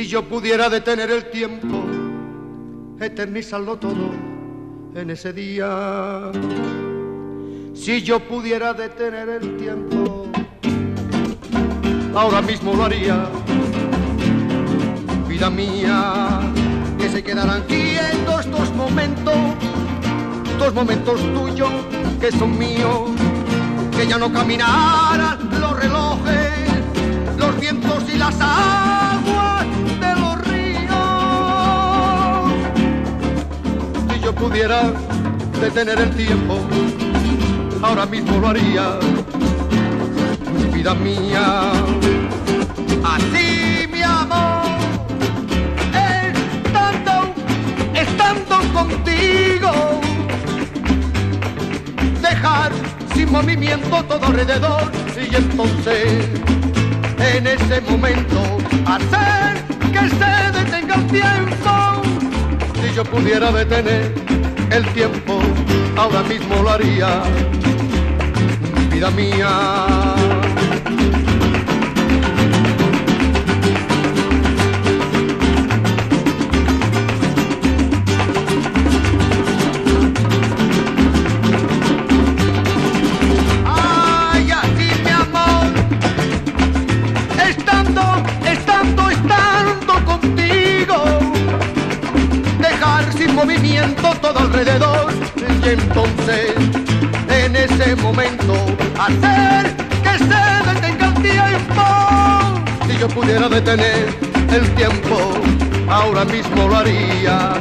yo pudiera detener el tiempo, eternizarlo todo en ese día. Si yo pudiera detener el tiempo, ahora mismo lo haría. Vida mía, que se quedarán quietos estos momentos, estos momentos tuyos que son míos, que ya no caminaran los relojes, los vientos y las aguas pudiera detener el tiempo, ahora mismo lo haría, vida mía. Así, mi amor, estando, estando contigo, dejar sin movimiento todo alrededor y entonces, en ese momento, hacer que se detenga el tiempo. Pudiera detener el tiempo, ahora mismo lo haría. Vida mía. Ay, mi amor, estando, estando, estando movimiento todo alrededor y entonces en ese momento hacer que se detenga el tiempo. Si yo pudiera detener el tiempo, ahora mismo lo haría